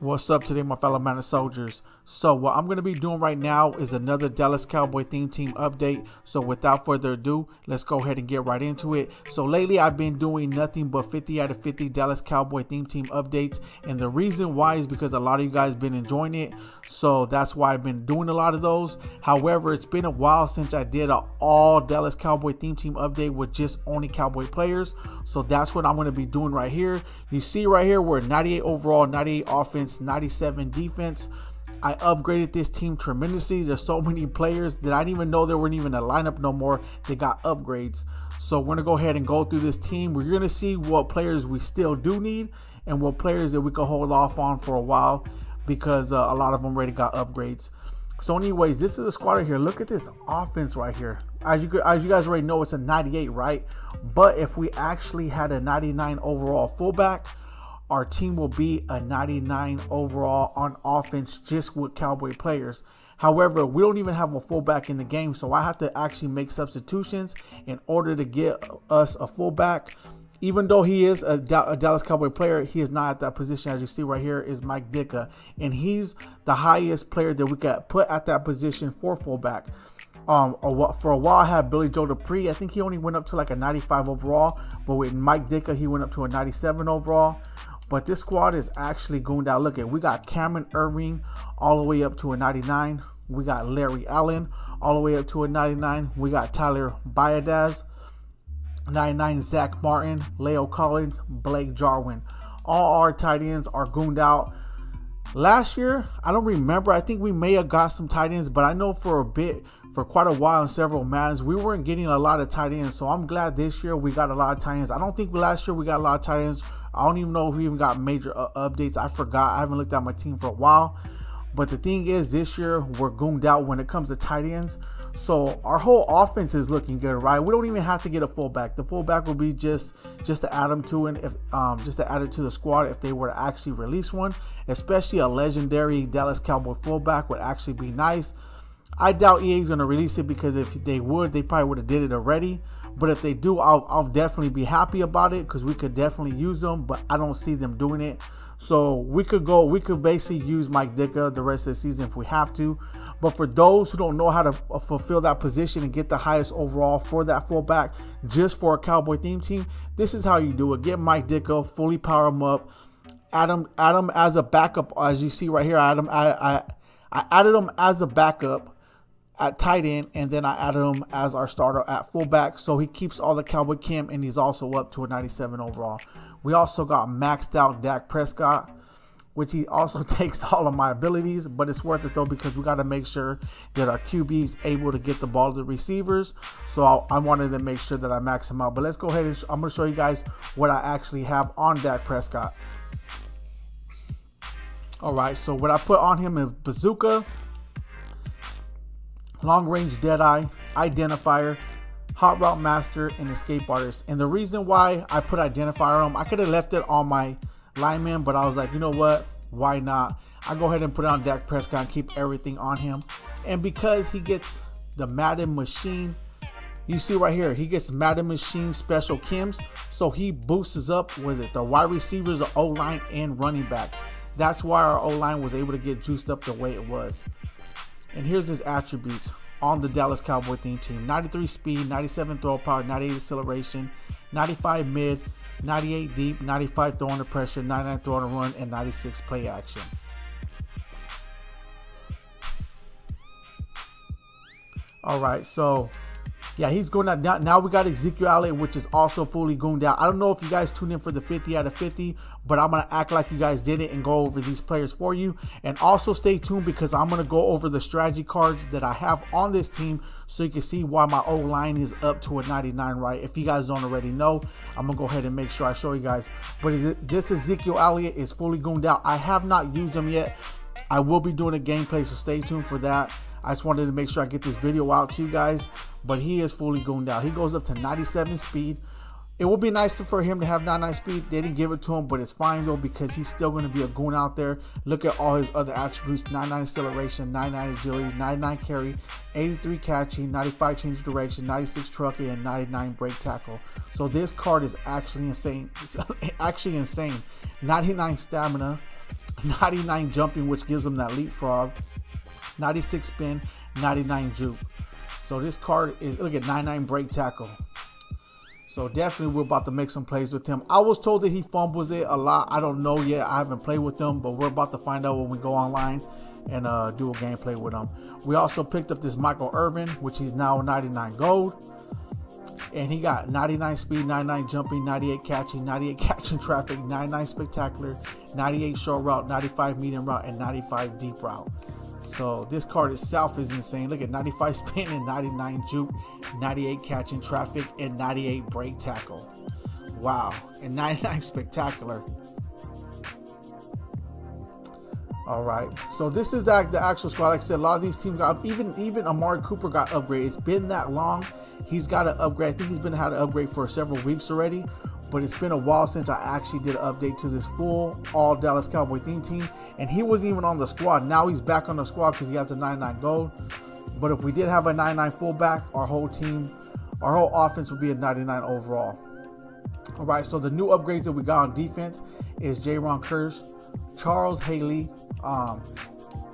What's up today, my fellow Mountain Soldiers? So, what I'm going to be doing right now is another Dallas Cowboy theme team update. So, without further ado, let's go ahead and get right into it. So, lately, I've been doing nothing but 50 out of 50 Dallas Cowboy theme team updates. And the reason why is because a lot of you guys been enjoying it. So, that's why I've been doing a lot of those. However, it's been a while since I did an all Dallas Cowboy theme team update with just only Cowboy players. So, that's what I'm going to be doing right here. You see, right here, we're 98 overall, 98 offense offense, 97 defense. I upgraded this team tremendously. There's so many players that I didn't even know they weren't even a lineup no more. They got upgrades. So we're gonna go ahead and go through this team. We're gonna see what players we still do need and what players that we can hold off on for a while because uh, a lot of them already got upgrades. So, anyways, this is the squad right here. Look at this offense right here. As you as you guys already know, it's a 98, right? But if we actually had a 99 overall fullback, our team will be a 99 overall on offense just with Cowboy players. However, we don't even have a fullback in the game, so I have to actually make substitutions in order to get us a fullback. Even though he is a, Dallas Cowboy player, he is not at that position. As you see right here, is Mike Ditka, and he's the highest player that we could put at that position for fullback. Um, for a while, I had Billy Joe Dupree. I think he only went up to like a 95 overall, but with Mike Ditka, he went up to a 97 overall. But this squad is actually going down. Look at we got Cameron Erving all the way up to a 99. We got Larry Allen all the way up to a 99. We got Tyler Biadasz, 99 Zack Martin, La'el Collins, Blake Jarwin. All our tight ends are gooned out. Last year, I don't remember. I think we may have got some tight ends, but I know for a bit, for quite a while in several Maddens, we weren't getting a lot of tight ends. So I'm glad this year we got a lot of tight ends. I don't think last year we got a lot of tight ends. I don't even know if we even got major uh, updates. I forgot. I haven't looked at my team for a while. But the thing is, this year we're gooned out when it comes to tight ends. So our whole offense is looking good, right? We don't even have to get a fullback. The fullback will be just just to add them to and if um, just to add it to the squad if they were to actually release one. Especially a legendary Dallas Cowboy fullback would actually be nice. I doubt EA is going to release it because if they would, they probably would have did it already. But if they do, I'll, I'll definitely be happy about it because we could definitely use them. But I don't see them doing it. So we could go, we could basically use Mike Ditka the rest of the season if we have to. But for those who don't know how to uh, fulfill that position and get the highest overall for that fullback, just for a Cowboy theme team, this is how you do it. Get Mike Ditka, fully power him up. Adam, Adam as a backup, as you see right here. Adam, I, I, I added him as a backup at tight end, and then I added him as our starter at fullback. So he keeps all the Cowboy Chem, and he's also up to a 97 overall. We also got maxed out Dak Prescott, which he also takes all of my abilities, but it's worth it though because we got to make sure that our QB is able to get the ball to the receivers. So I, I wanted to make sure that I max him out. But let's go ahead and I'm going to show you guys what I actually have on Dak Prescott. All right, so what I put on him is Bazooka, long range Deadeye, Identifier, Hot Route Master, and Escape Artist. And the reason why I put Identifier on, him, I could have left it on my lineman, but I was like, you know what? Why not? I go ahead and put on Dak Prescott and keep everything on him. And because he gets the Madden Machine, you see right here, he gets Madden Machine special Chems. So he boosts up, was it the wide receivers, the O line, and running backs. That's why our O line was able to get juiced up the way it was. And here's his attributes on the Dallas Cowboy theme team 93 speed, 97 throw power, 98 acceleration, 95 mid, 98 deep, 95 throw under pressure, 99 throw on run, and 96 play action. All right, so yeah, he's going out. Now, now we got Ezekiel Elliott, which is also fully gooned out. I don't know if you guys tuned in for the 50 out of 50, but I'm going to act like you guys did it and go over these players for you. And also stay tuned because I'm going to go over the strategy cards that I have on this team so you can see why my O line is up to a 99, right? If you guys don't already know, I'm going to go ahead and make sure I show you guys. But this Ezekiel Elliott is fully gooned out. I have not used him yet. I will be doing a gameplay, so stay tuned for that. I just wanted to make sure I get this video out to you guys, but he is fully going down. He goes up to 97 speed. It would be nice for him to have 99 speed. They didn't give it to him, but it's fine though because he's still going to be a goon out there. Look at all his other attributes: 99 acceleration, 99 agility, 99 carry, 83 catching, 95 change of direction, 96 trucking, and 99 break tackle. So this card is actually insane. It's actually insane. 99 stamina, 99 jumping, which gives him that leapfrog. 96 spin, 99 juke. So this card is look at 99 break tackle. So definitely we're about to make some plays with him. I was told that he fumbles it a lot. I don't know yet. I haven't played with him, but we're about to find out when we go online and uh, do a gameplay with him. We also picked up this Michael Irvin, which he's now 99 gold. And he got 99 speed, 99 jumping, 98 catching, 98 catching traffic, 99 spectacular, 98 short route, 95 medium route, and 95 deep route. So this card itself is insane. Look at 95 spin and 99 juke, 98 catching traffic, and 98 break tackle. Wow. And 99 spectacular. All right. So this is the, the actual squad. Like I said, a lot of these teams got even even Amari Cooper got upgraded. It's been that long. He's got to upgrade. I think he's been had an upgrade for several weeks already. But it's been a while since I actually did an update to this full all Dallas Cowboy theme team. And he wasn't even on the squad. Now he's back on the squad because he has a 99 gold. But if we did have a 99 fullback, our whole team, our whole offense would be a 99 overall. All right, so the new upgrades that we got on defense is Jayron Kearse, Charles Haley, um,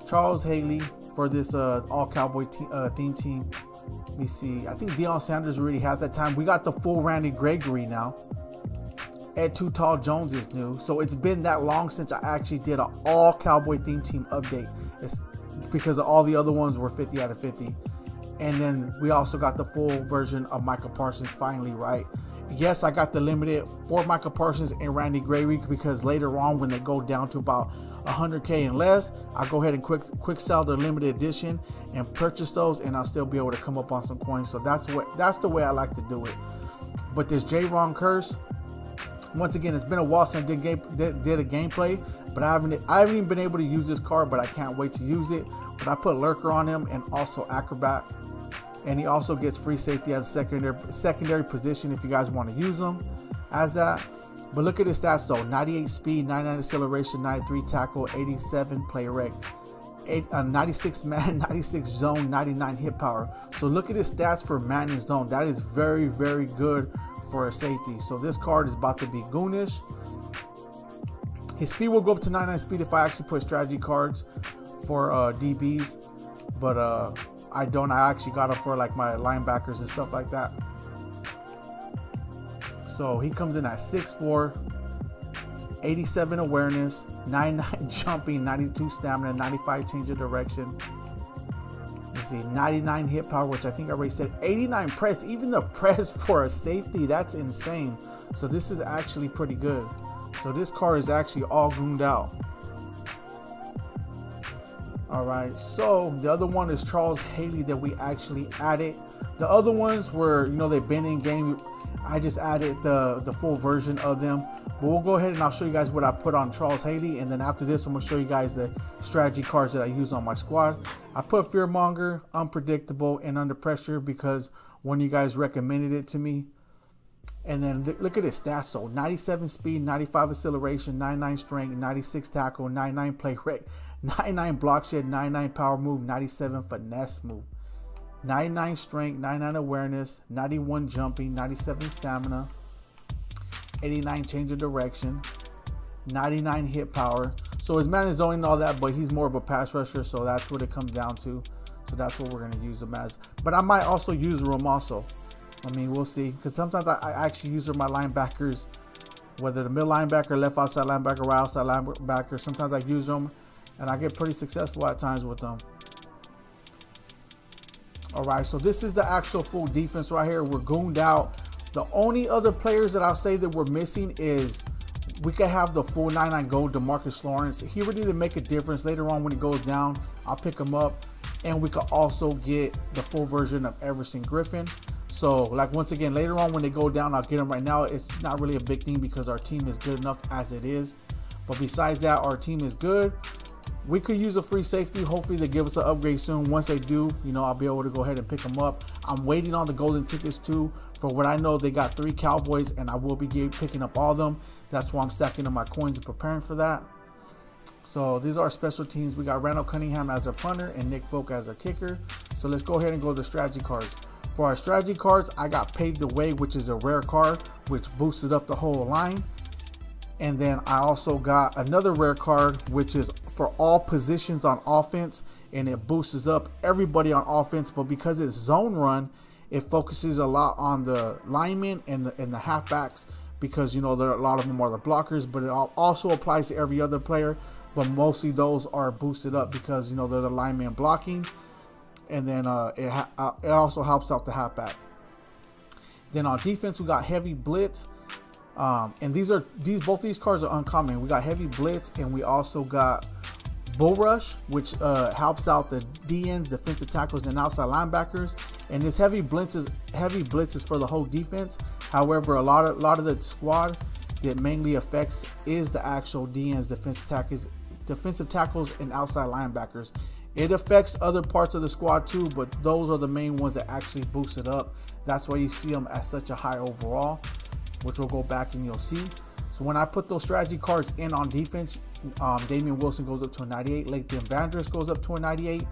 Charles Haley for this uh, all Cowboy te- uh, theme team. Let me see. I think Deion Sanders already had that time. We got the full Randy Gregory now. Ed Too Tall Jones is new. So it's been that long since I actually did an all Cowboy theme team update. It's because all the other ones were 50 out of 50. And then we also got the full version of Micah Parsons finally, right? Yes, I got the limited for Micah Parsons and Randy Gregory because later on, when they go down to about 100k and less, I'll go ahead and quick quick sell the limited edition and purchase those, and I'll still be able to come up on some coins. So that's what that's the way I like to do it. But this Jayron Kearse, once again, it's been a while since I did, game, did, did a gameplay, but I haven't I haven't even been able to use this card, but I can't wait to use it. But I put Lurker on him and also Acrobat and he also gets free safety as a secondary secondary position if you guys want to use him as that. But look at his stats though: 98 speed, 99 acceleration, 93 tackle, 87 play rec, eight, uh, 96 man, 96 zone, 99 hit power. So look at his stats for man and zone. That is very very good for a safety. So this card is about to be goonish. His speed will go up to 99 speed if I actually put strategy cards for uh, DBs, but uh, I don't. I actually got him for like my linebackers and stuff like that. So he comes in at 6'4, 87 awareness, 99 jumping, 92 stamina, 95 change of direction. See, 99 hit power, which I think I already said. 89 press, even the press for a safety, that's insane. So this is actually pretty good. So this car is actually all groomed out. All right, so the other one is Charles Haley that we actually added. The other ones were, you know, they've been in game. I just added the the full version of them. But we'll go ahead and I'll show you guys what I put on Charles Haley, and then after this, I'm gonna show you guys the strategy cards that I use on my squad. I put Fearmonger, Unpredictable, and Under Pressure because one of you guys recommended it to me. And then look at his stats though 97 speed, 95 acceleration, 99 strength, 96 tackle, 99 play rec, 99 block shed, 99 power move, 97 finesse move, 99 strength, 99 awareness, 91 jumping, 97 stamina, 89 change of direction, 99 hit power. So his man is zoning all that, but he's more of a pass rusher, so that's what it comes down to. So that's what we're gonna use him as. But I might also use him also. I mean, we'll see. Because sometimes I, I actually use my linebackers, whether the middle linebacker, left outside linebacker, right outside linebacker. Sometimes I use them and I get pretty successful at times with them. All right, so this is the actual full defense right here. We're gooned out. The only other players that I'll say that we're missing is we could have the full 99 gold Demarcus Lawrence. He really didn't make a difference. Later on when he goes down, I'll pick him up. And we could also get the full version of Everson Griffen. So, like once again, later on when they go down, I'll get them right now. It's not really a big thing because our team is good enough as it is. But besides that, our team is good we could use a free safety. Hopefully they give us an upgrade soon. Once they do, you know, I'll be able to go ahead and pick them up. I'm waiting on the golden tickets too. For what I know, they got three Cowboys and I will be picking up all them. That's why I'm stacking up my coins and preparing for that. So these are our special teams. We got Randall Cunningham as our punter and Nick Folk as our kicker. So let's go ahead and go to the strategy cards. For our strategy cards, I got Paved the Way, which is a rare card, which boosted up the whole line. And then I also got another rare card, which is for all positions on offense, and it boosts up everybody on offense. But because it's zone run, it focuses a lot on the linemen and the and the halfbacks because you know there are a lot of them are the blockers, but it also applies to every other player. But mostly those are boosted up because you know they're the lineman blocking, and then uh, it uh, it also helps out the halfback. Then on defense, we got heavy blitz. Um, and these are these both these cards are uncommon. We got heavy blitz and we also got bull rush, which uh, helps out the DNs, defensive tackles, and outside linebackers. And this heavy blitz is heavy blitz is for the whole defense. However, a lot of a lot of the squad that mainly affects is the actual DNs, defensive tackles, defensive tackles, and outside linebackers. It affects other parts of the squad too, but those are the main ones that actually boost it up. That's why you see them at such a high overall, which we'll go back and you'll see. So when I put those strategy cards in on defense, um, Damien Wilson goes up to a 98, Leighton Vander Esch goes up to a 98,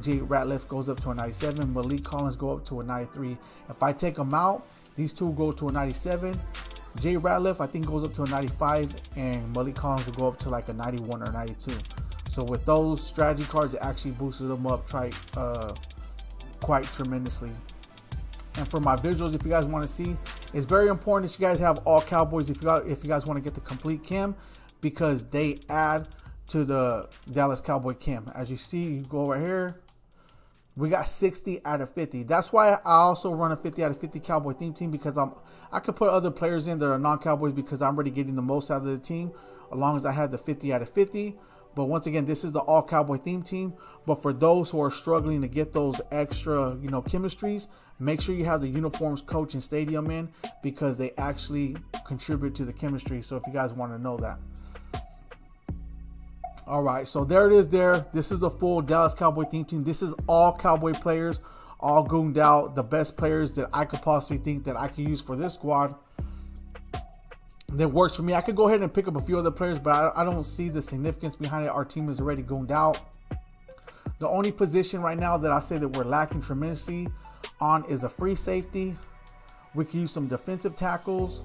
Jay Ratliff goes up to a 97, Maliek Collins go up to a 93. If I take them out, these two go to a 97. Jay Ratliff I think goes up to a 95, and Maliek Collins will go up to like a 91 or 92. So with those strategy cards, it actually boosted them up try, uh, quite tremendously. And for my visuals, if you guys want to see, it's very important that you guys have all Cowboys if you got, if you guys want to get the complete Chem because they add to the Dallas Cowboy Chem. As you see, you go over here, we got 60 out of 50. That's why I also run a 50 out of 50 Cowboy theme team because I'm I could put other players in that are non-Cowboys because I'm already getting the most out of the team as long as I had the 50 out of 50. But once again, this is the all cowboy theme team. But for those who are struggling to get those extra, you know, chemistries, make sure you have the uniforms coach and stadium in because they actually contribute to the chemistry. So if you guys want to know that. All right, so there it is there. This is the full Dallas Cowboy theme team. This is all cowboy players, all gooned out, the best players that I could possibly think that I could use for this squad that works for me. I could go ahead and pick up a few other players, but I, I don't see the significance behind it. Our team is already gooned out. The only position right now that I say that we're lacking tremendously on is a free safety. We can use some defensive tackles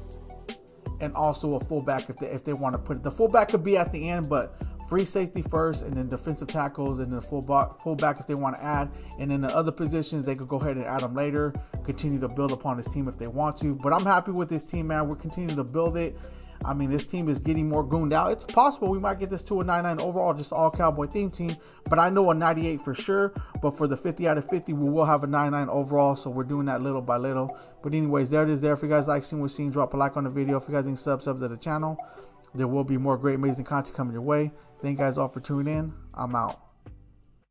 and also a fullback if they if they want to put it. The fullback could be at the end, but free safety first, and then defensive tackles, and then fullback, fullback if they want to add. And then the other positions, they could go ahead and add them later. Continue to build upon this team if they want to. But I'm happy with this team, man. We're continuing to build it. I mean, this team is getting more gooned out. It's possible we might get this to a 99 overall, just all Cowboy theme team. But I know a 98 for sure. But for the 50 out of 50, we will have a 99 overall. So we're doing that little by little. But anyways, there it is there. If you guys like seeing what seeing, drop a like on the video. If you guys think sub, subs to the channel. There will be more great, amazing content coming your way. Thank you guys all for tuning in. I'm out.